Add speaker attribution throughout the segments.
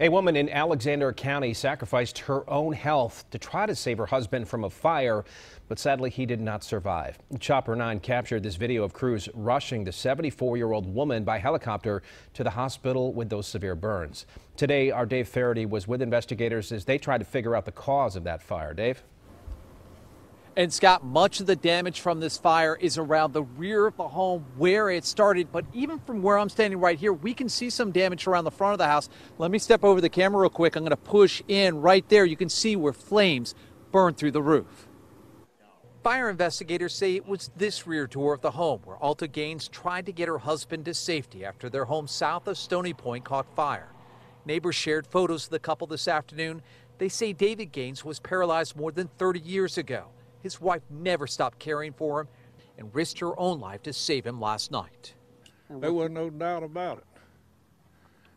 Speaker 1: A woman in Alexander County sacrificed her own health to try to save her husband from a fire, but sadly he did not survive. Chopper 9 captured this video of crews rushing the 74-year-old woman by helicopter to the hospital with those severe burns. Today, our Dave Faherty was with investigators as they tried to figure out the cause of that fire. Dave?
Speaker 2: And Scott, much of the damage from this fire is around the rear of the home where it started. But even from where I'm standing right here, we can see some damage around the front of the house. Let me step over the camera real quick. I'm going to push in right there. You can see where flames burned through the roof. Fire investigators say it was this rear door of the home where Alta Gaines tried to get her husband to safety after their home south of Stony Point caught fire. Neighbors shared photos of the couple this afternoon. They say David Gaines was paralyzed more than 30 years ago. His wife never stopped caring for him and risked her own life to save him last night.
Speaker 3: There was no doubt about it.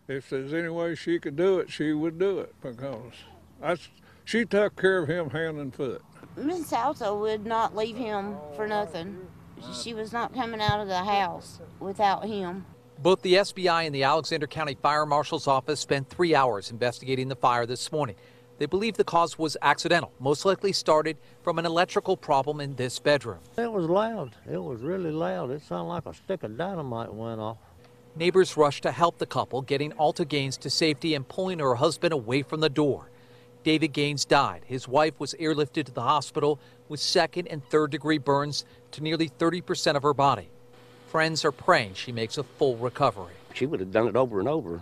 Speaker 3: If there's any way she could do it, she would do it because that's, she took care of him hand and foot.
Speaker 4: Miss Alta would not leave him for nothing. She was not coming out of the house without him.
Speaker 2: Both the SBI and the Alexander County Fire Marshal's Office spent three hours investigating the fire this morning. They believe the cause was accidental, most likely started from an electrical problem in this bedroom.
Speaker 5: It was loud. It was really loud. It sounded like a stick of dynamite went off.
Speaker 2: Neighbors rushed to help the couple, getting Alta Gaines to safety and pulling her husband away from the door. David Gaines died. His wife was airlifted to the hospital with second and third degree burns to nearly 30% of her body. Friends are praying she makes a full recovery.
Speaker 6: She would have done it over and over.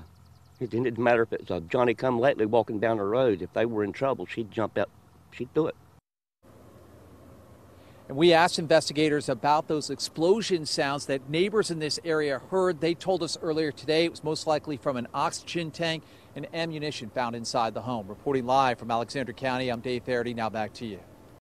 Speaker 6: It didn't matter if it was a Johnny come lately walking down the road. If they were in trouble, she'd jump out. She'd do it.
Speaker 2: And we asked investigators about those explosion sounds that neighbors in this area heard. They told us earlier today it was most likely from an oxygen tank and ammunition found inside the home. Reporting live from Alexander County, I'm Dave Faherty. Now back to you.